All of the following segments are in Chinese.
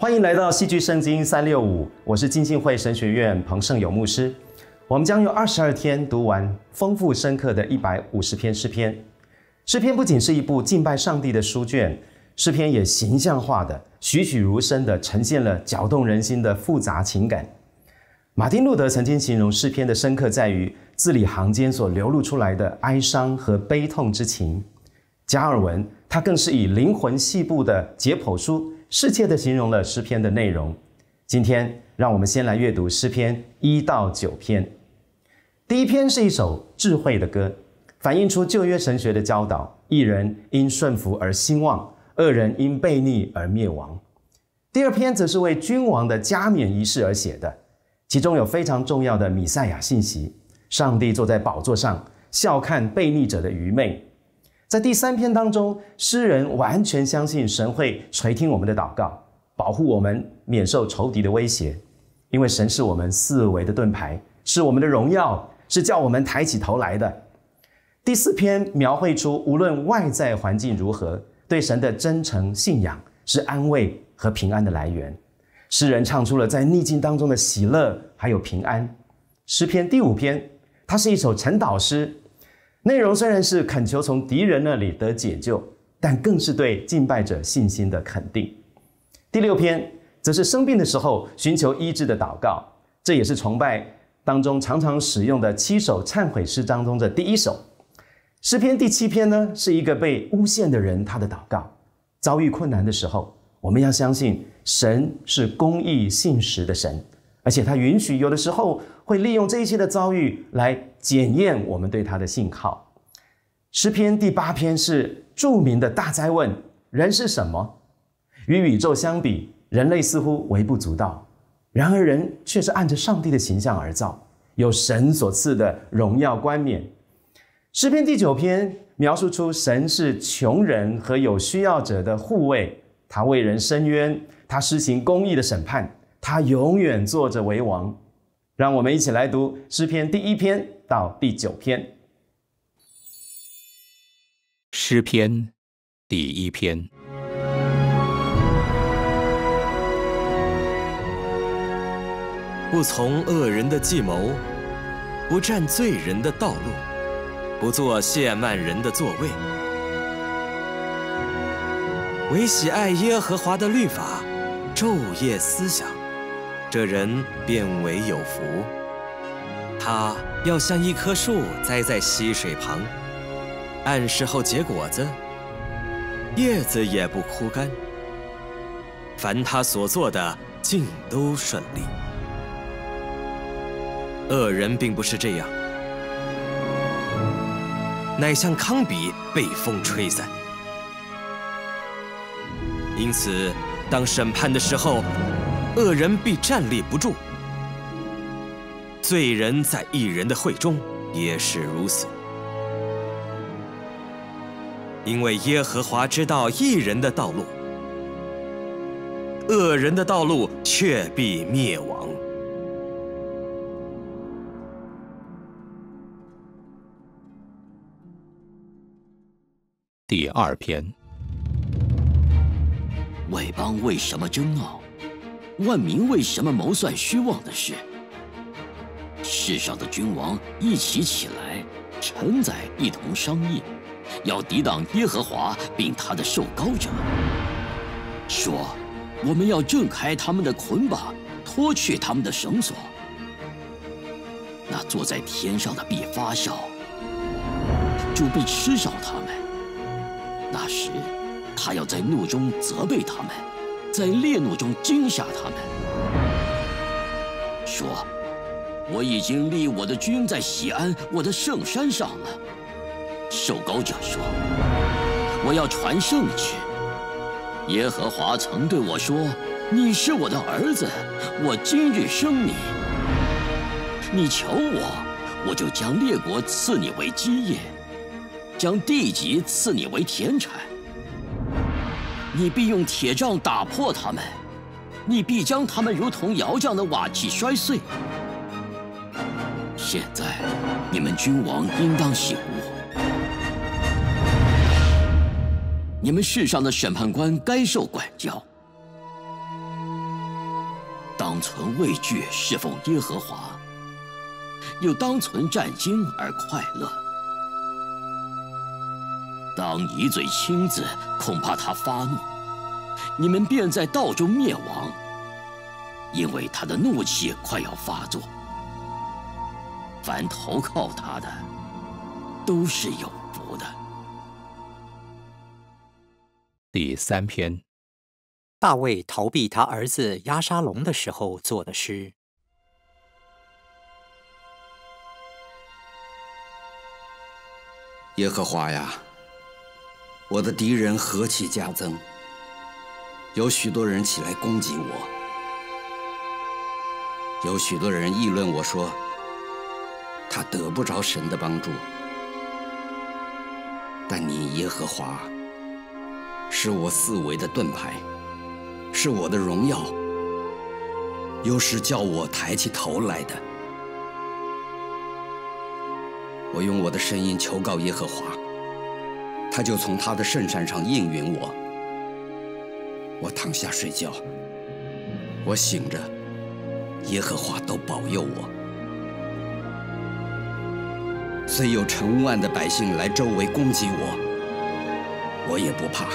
欢迎来到戏剧圣经三六五，我是金信会神学院彭胜友牧师。我们将用二十二天读完丰富深刻的一百五十篇诗篇。诗篇不仅是一部敬拜上帝的书卷，诗篇也形象化的、栩栩如生的呈现了搅动人心的复杂情感。马丁路德曾经形容诗篇的深刻在于字里行间所流露出来的哀伤和悲痛之情。加尔文他更是以灵魂细部的解剖书，适切的形容了诗篇的内容。今天，让我们先来阅读诗篇一到九篇。第一篇是一首智慧的歌，反映出旧约神学的教导：一人因顺服而兴旺，二人因悖逆而灭亡。第二篇则是为君王的加冕仪式而写的，其中有非常重要的弥赛亚信息：上帝坐在宝座上，笑看悖逆者的愚昧。在第三篇当中，诗人完全相信神会垂听我们的祷告，保护我们免受仇敌的威胁，因为神是我们四维的盾牌，是我们的荣耀。是叫我们抬起头来的。第四篇描绘出，无论外在环境如何，对神的真诚信仰是安慰和平安的来源。诗人唱出了在逆境当中的喜乐，还有平安。诗篇第五篇，它是一首晨祷诗，内容虽然是恳求从敌人那里得解救，但更是对敬拜者信心的肯定。第六篇则是生病的时候寻求医治的祷告，这也是崇拜。当中常常使用的七首忏悔诗当中的第一首诗篇第七篇呢，是一个被诬陷的人他的祷告。遭遇困难的时候，我们要相信神是公义信实的神，而且他允许有的时候会利用这一切的遭遇来检验我们对他的信靠。诗篇第八篇是著名的大灾问：人是什么？与宇宙相比，人类似乎微不足道。然而，人却是按着上帝的形象而造，有神所赐的荣耀冠冕。诗篇第九篇描述出神是穷人和有需要者的护卫，他为人伸冤，他施行公义的审判，他永远坐着为王。让我们一起来读诗篇第一篇到第九篇。诗篇第一篇。不从恶人的计谋，不占罪人的道路，不做亵慢人的座位，唯喜爱耶和华的律法，昼夜思想，这人便为有福。他要像一棵树栽在溪水旁，按时候结果子，叶子也不枯干。凡他所做的，尽都顺利。恶人并不是这样，乃像糠比被风吹散。因此，当审判的时候，恶人必站立不住；罪人在一人的会中也是如此。因为耶和华知道一人的道路，恶人的道路却必灭亡。第二篇，外邦为什么争傲？万民为什么谋算虚妄的事？世上的君王一起起来，臣宰一同商议，要抵挡耶和华并他的受膏者，说：我们要挣开他们的捆绑，脱去他们的绳索。那坐在天上的必发笑，主必吃少他们。那时，他要在怒中责备他们，在烈怒中惊吓他们，说：“我已经立我的君在西安，我的圣山上了。”受膏者说：“我要传圣旨。耶和华曾对我说：‘你是我的儿子，我今日生你。你求我，我就将列国赐你为基业。’”将地级赐你为田产，你必用铁杖打破他们，你必将他们如同窑匠的瓦器摔碎。现在，你们君王应当醒悟，你们世上的审判官该受管教，当存畏惧侍奉耶和华，又当存战惊而快乐。当一罪轻子，恐怕他发怒，你们便在道中灭亡，因为他的怒气快要发作。凡投靠他的，都是有福的。第三篇，大卫逃避他儿子押沙龙的时候做的诗。耶和华呀，我的敌人何其加增！有许多人起来攻击我，有许多人议论我说，他得不着神的帮助。但你耶和华是我四围的盾牌，是我的荣耀，又是叫我抬起头来的。我用我的声音求告耶和华，他就从他的圣山上应允我。我躺下睡觉，我醒着，耶和华都保佑我。虽有成万的百姓来周围攻击我，我也不怕。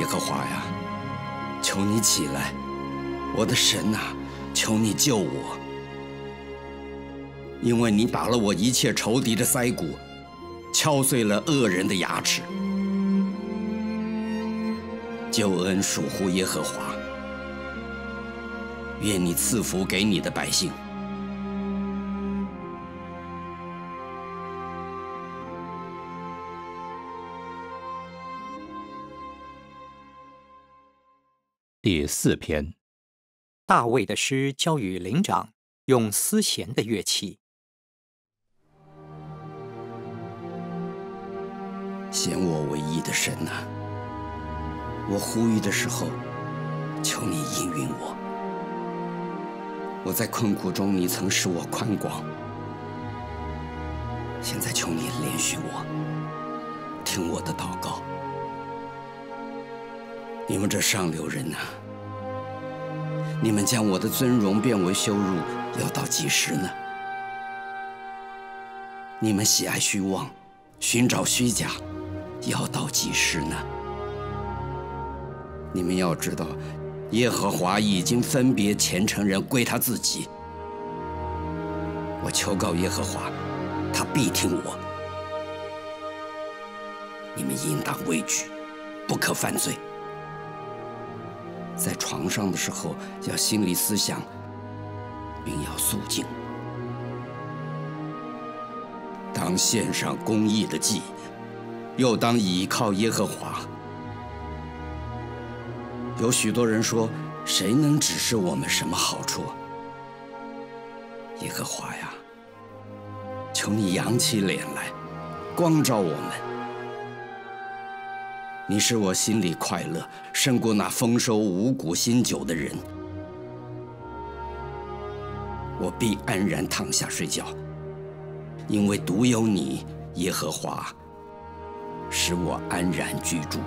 耶和华呀，求你起来，我的神呐，求你救我。因为你打了我一切仇敌的腮骨，敲碎了恶人的牙齿。救恩属乎耶和华，愿你赐福给你的百姓。第四篇，大卫的诗交与灵长，用丝弦的乐器。显我唯一的神呐、我呼吁的时候，求你应允我。我在困苦中，你曾使我宽广，现在求你怜恤我，听我的祷告。你们这上流人呐、你们将我的尊荣变为羞辱，要到几时呢？你们喜爱虚妄，寻找虚假，要到几时呢？你们要知道，耶和华已经分别虔诚人归他自己。我求告耶和华，他必听我。你们应当畏惧，不可犯罪。在床上的时候，要心里思想，并要肃静。当献上公义的祭，又当倚靠耶和华。有许多人说：“谁能指示我们什么好处？”耶和华呀，求你扬起脸来，光照我们。你使我心里快乐，胜过那丰收五谷新酒的人。我必安然躺下睡觉，因为独有你，耶和华，使我安然居住。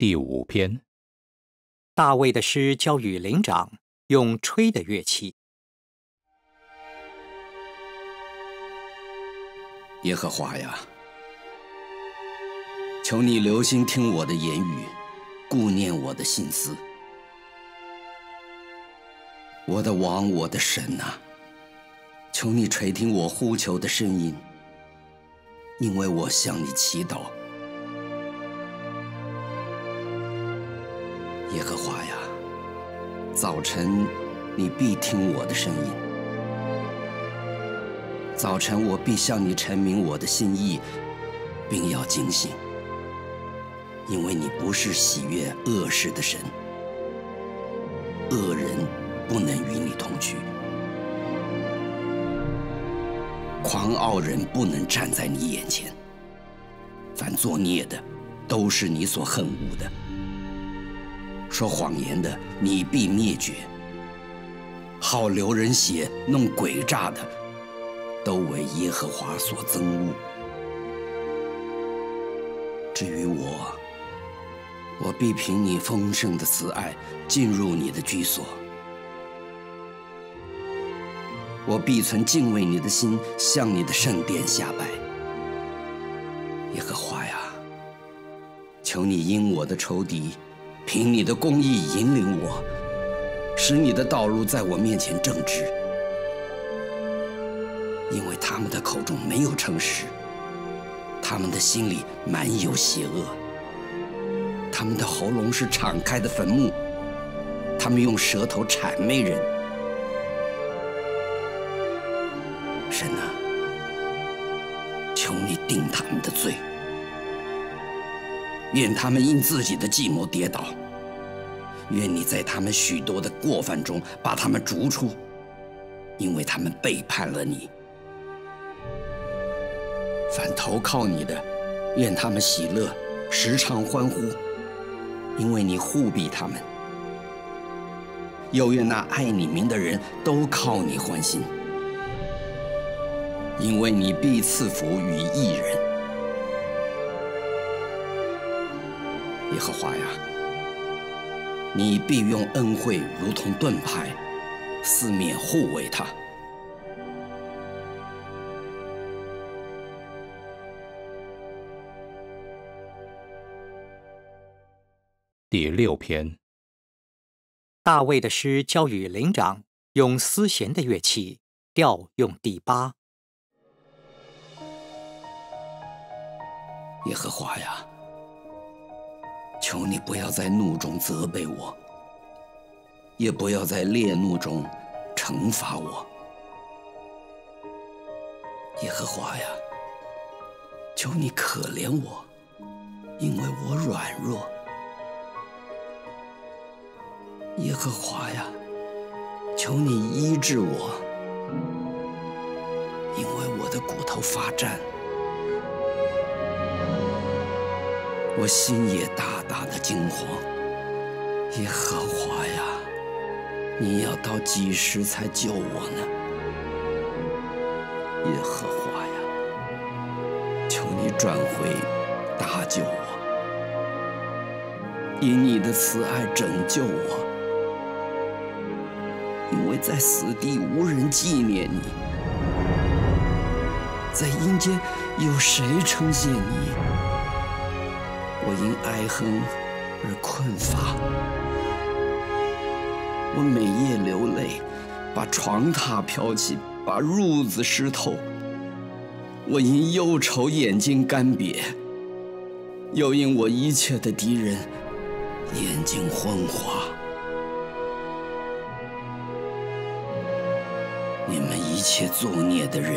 第五篇，大卫的诗交与灵长，用吹的乐器。耶和华呀，求你留心听我的言语，顾念我的心思。我的王，我的神呐、求你垂听我呼求的声音，因为我向你祈祷。耶和华呀，早晨你必听我的声音。早晨我必向你陈明我的心意，并要警醒，因为你不是喜悦恶事的神，恶人不能与你同居，狂傲人不能站在你眼前。凡作孽的，都是你所恨恶的。说谎言的，你必灭绝；好流人血、弄诡诈的，都为耶和华所憎恶。至于我，我必凭你丰盛的慈爱进入你的居所，我必存敬畏你的心，向你的圣殿下拜。耶和华呀，求你因我的仇敌，凭你的公义引领我，使你的道路在我面前正直，因为他们的口中没有诚实，他们的心里满有邪恶。他们的喉咙是敞开的坟墓，他们用舌头谄媚人。神啊，求你定他们的罪，愿他们因自己的计谋跌倒，愿你在他们许多的过犯中把他们逐出，因为他们背叛了你。凡投靠你的，愿他们喜乐，时常欢呼。因为你护庇他们，又愿那爱你名的人都靠你欢心，因为你必赐福于义人。和华呀，你必用恩惠如同盾牌，四面护卫他。第六篇，大卫的诗交与灵长，用丝弦的乐器，调用第八。耶和华呀，求你不要在怒中责备我，也不要在烈怒中惩罚我。耶和华呀，求你可怜我，因为我软弱。耶和华呀，求你医治我，因为我的骨头发颤，我心也大大的惊慌。耶和华呀，你要到几时才救我呢？耶和华呀，求你转回搭救我，以你的慈爱拯救我。因为在死地无人纪念你，在阴间有谁称谢你？我因哀恨而困乏，我每夜流泪，把床榻飘起，把褥子湿透。我因忧愁眼睛干瘪，又因我一切的敌人眼睛昏花。你们一切作孽的人，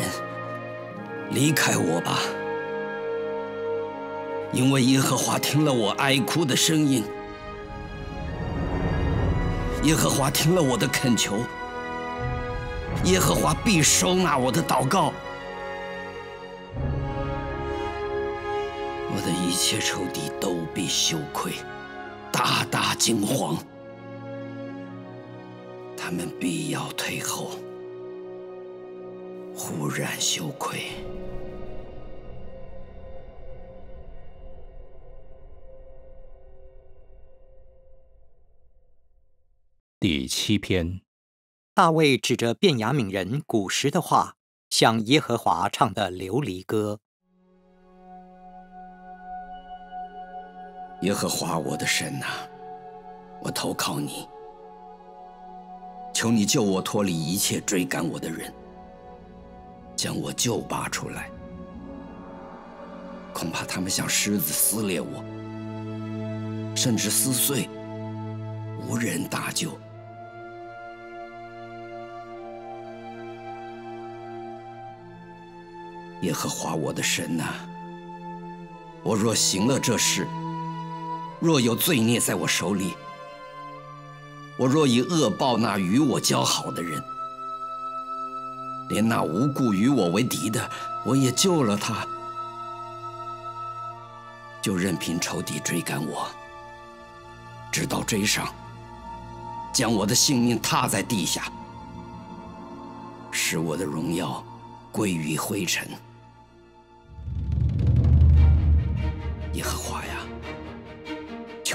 离开我吧！因为耶和华听了我哀哭的声音，耶和华听了我的恳求，耶和华必收纳我的祷告。我的一切仇敌都必羞愧，大大惊慌，他们必要退后。忽然羞愧。第七篇，大卫指着便雅悯人古时的话，向耶和华唱的琉璃歌。耶和华我的神呐，我投靠你，求你救我脱离一切追赶我的人。将我救拔出来，恐怕他们像狮子撕裂我，甚至撕碎，无人搭救。耶和华我的神呐，我若行了这事，若有罪孽在我手里，我若以恶报那与我交好的人。连那无故与我为敌的，我也救了他，就任凭仇敌追赶我，直到追上，将我的性命踏在地下，使我的荣耀归于灰尘。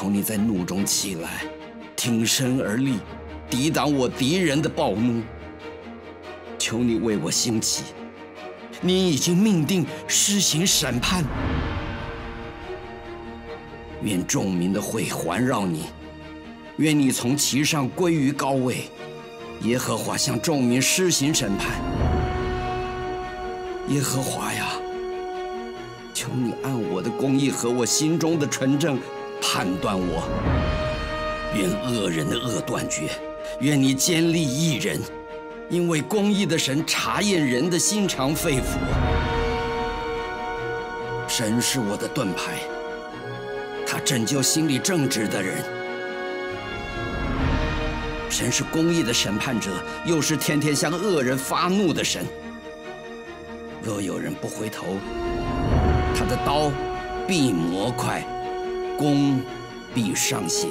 你在怒中起来，挺身而立，抵挡我敌人的暴怒。求你为我兴起，你已经命定施行审判。愿众民的会环绕你，愿你从其上归于高位。耶和华向众民施行审判。耶和华呀，求你按我的公义和我心中的纯正判断我。愿恶人的恶断绝，愿你坚立义人，因为公义的神查验人的心肠肺腑。神是我的盾牌，他拯救心里正直的人。神是公义的审判者，又是天天向恶人发怒的神。若有人不回头，他的刀必磨快，弓必上弦，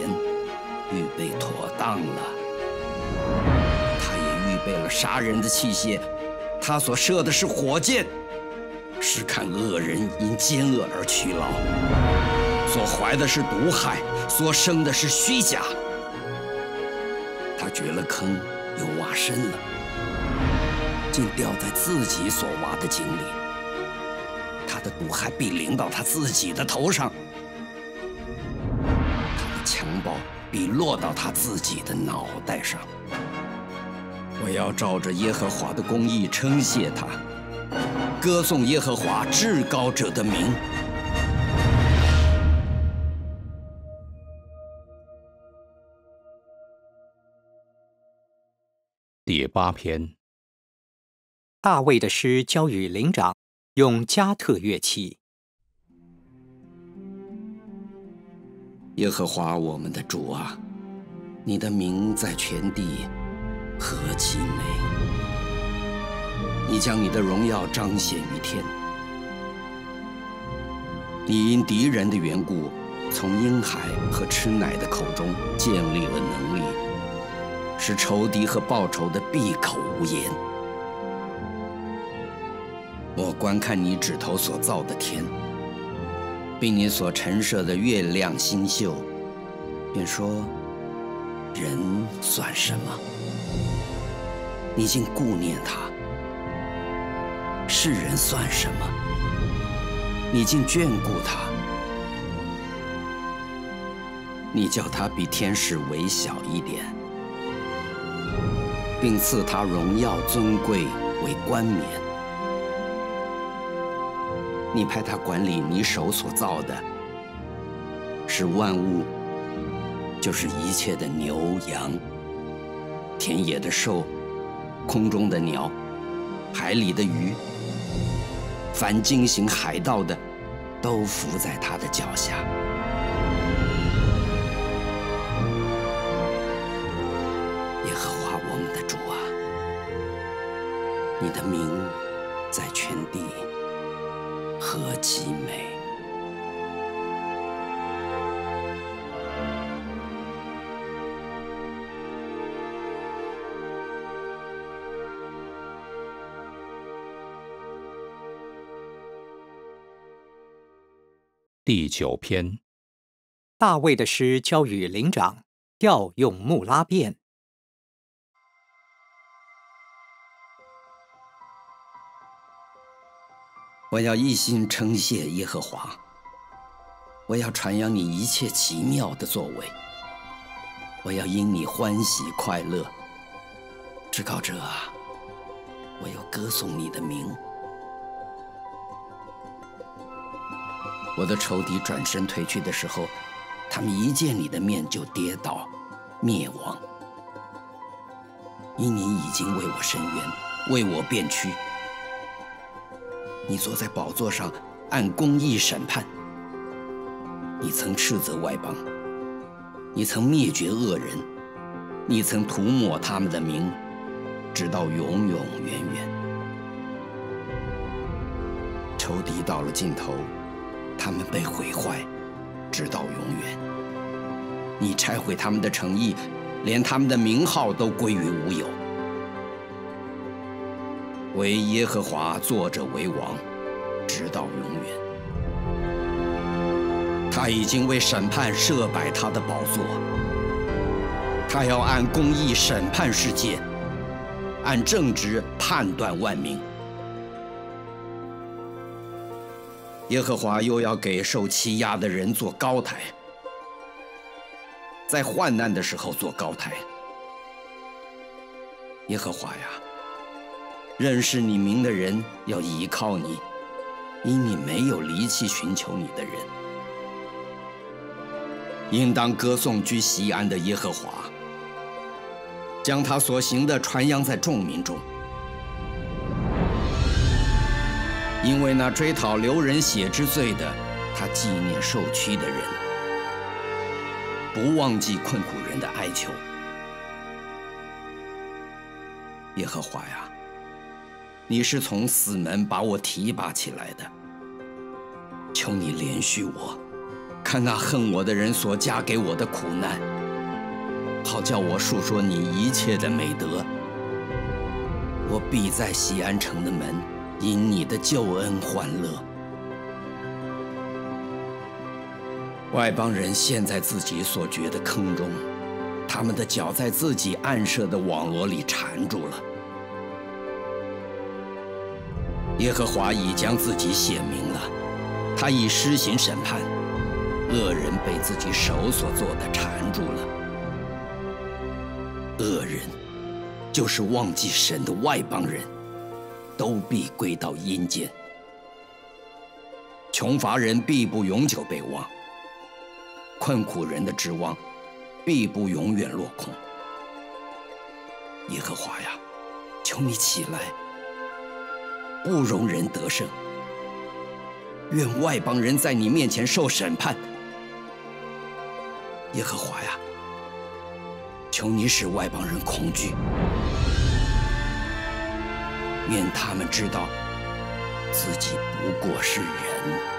预备妥当了。他也预备了杀人的器械，他所射的是火箭，是看恶人因奸恶而屈劳，所怀的是毒害，所生的是虚假。他掘了坑，又挖深了，竟掉在自己所挖的井里。他的毒害必临到他自己的头上，的强暴必落到他自己的脑袋上。我要照着耶和华的公义称谢他，歌颂耶和华至高者的名。第八篇，大卫的诗交与灵长，用加特乐器。耶和华我们的主啊，你的名在全地何其美！你将你的荣耀彰显于天。你因敌人的缘故，从婴孩和吃奶的口中建立了能力。使仇敌和报仇的闭口无言。我观看你指头所造的天，并你所陈设的月亮星宿，便说：人算什么？你竟顾念他；世人算什么？你竟眷顾他？你叫他比天使微小一点。并赐他荣耀尊贵为冠冕。你派他管理你手所造的，是万物，就是一切的牛羊、田野的兽、空中的鸟、海里的鱼，凡经行海道的，都伏在他的脚下。耶和华我们的主啊你的名在全地何其美！第九篇，大卫的诗交与灵长，调用木拉变。我要一心称谢耶和华。我要传扬你一切奇妙的作为。我要因你欢喜快乐。至高者啊，我要歌颂你的名。我的仇敌转身退去的时候，他们一见你的面就跌倒，灭亡。因你已经为我伸冤，为我辩屈。你坐在宝座上，按公义审判。你曾斥责外邦，你曾灭绝恶人，你曾涂抹他们的名，直到永永远远。仇敌到了尽头，他们被毁坏，直到永远。你拆毁他们的诚意，连他们的名号都归于无有。为耶和华坐着为王，直到永远。他已经为审判设摆他的宝座，他要按公义审判世界，按正直判断万民。耶和华又要给受欺压的人做高台，在患难的时候做高台。耶和华呀，认识你名的人要倚靠你，因你没有离弃寻求你的人。应当歌颂居西安的耶和华，将他所行的传扬在众民中。因为那追讨流人血之罪的，他纪念受屈的人，不忘记困苦人的哀求。耶和华呀，你是从死门把我提拔起来的，求你怜恤我，看那恨我的人所加给我的苦难，好叫我述说你一切的美德。我必在西安城的门，因你的救恩欢乐。外邦人陷在自己所掘的坑中，他们的脚在自己暗设的网罗里缠住了。耶和华已将自己显明了，他已施行审判，恶人被自己手所做的缠住了。恶人，就是忘记神的外邦人，都必归到阴间。穷乏人必不永久被忘，困苦人的指望必不永远落空。耶和华呀，求你起来！不容人得胜，愿外邦人在你面前受审判。耶和华呀，求你使外邦人恐惧，愿他们知道自己不过是人。